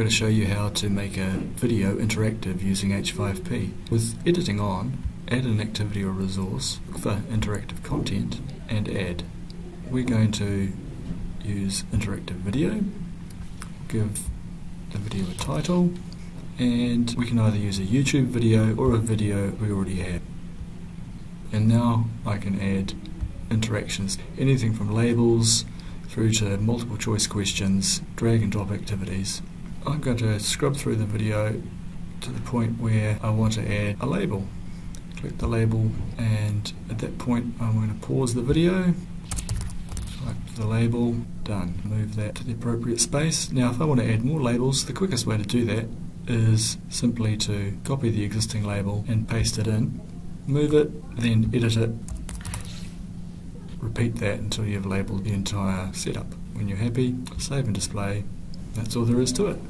going to show you how to make a video interactive using H5P. With editing on, add an activity or resource, look for interactive content and add. We're going to use interactive video, give the video a title, and we can either use a YouTube video or a video we already have. And now I can add interactions, anything from labels through to multiple choice questions, drag and drop activities. I'm going to scrub through the video to the point where I want to add a label. Click the label and at that point I'm going to pause the video, type the label, done. Move that to the appropriate space. Now if I want to add more labels, the quickest way to do that is simply to copy the existing label and paste it in, move it, then edit it Repeat that until you've labelled the entire setup. When you're happy, save and display. That's all there is to it.